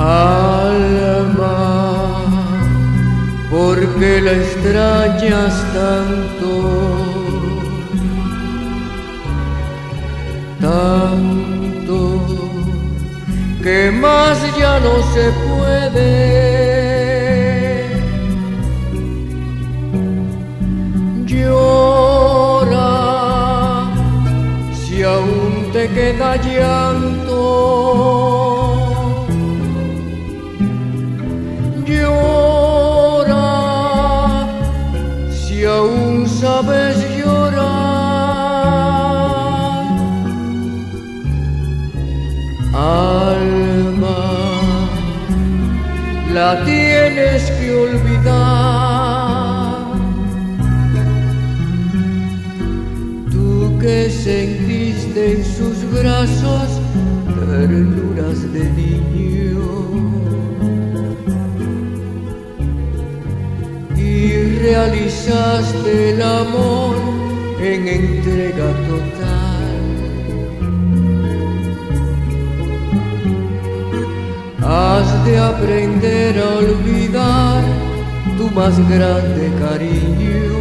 alma, porque la extrañas tanto, tanto, que más ya no se puede. Llora si aún te queda llanto. La tienes que olvidar. Tú que sentiste en sus brazos ternuras de niño. realizaste el amor en entrega total. Has de aprender a olvidar tu más grande cariño.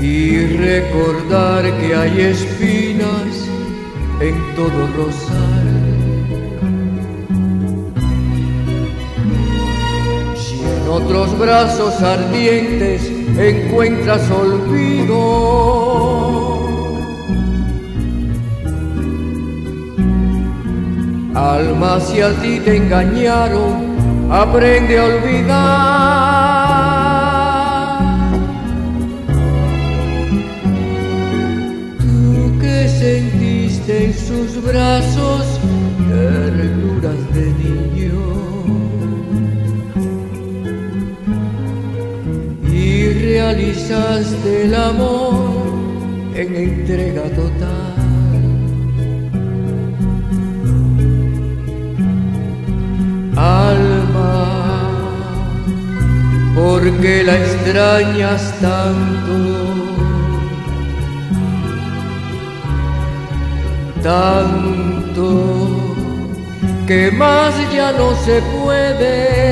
Y recordar que hay espinas en todo rosal otros brazos ardientes encuentras olvido. Alma, si a ti te engañaron, aprende a olvidar. Tú que sentiste en sus brazos ternuras de niño. realizaste el amor en entrega total. Porque la extrañas tanto, tanto que más ya no se puede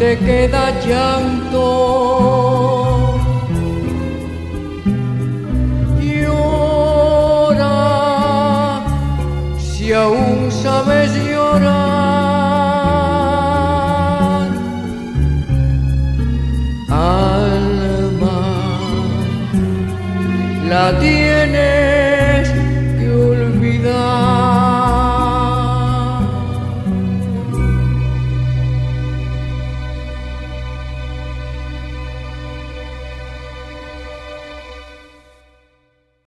te queda llanto. tiene.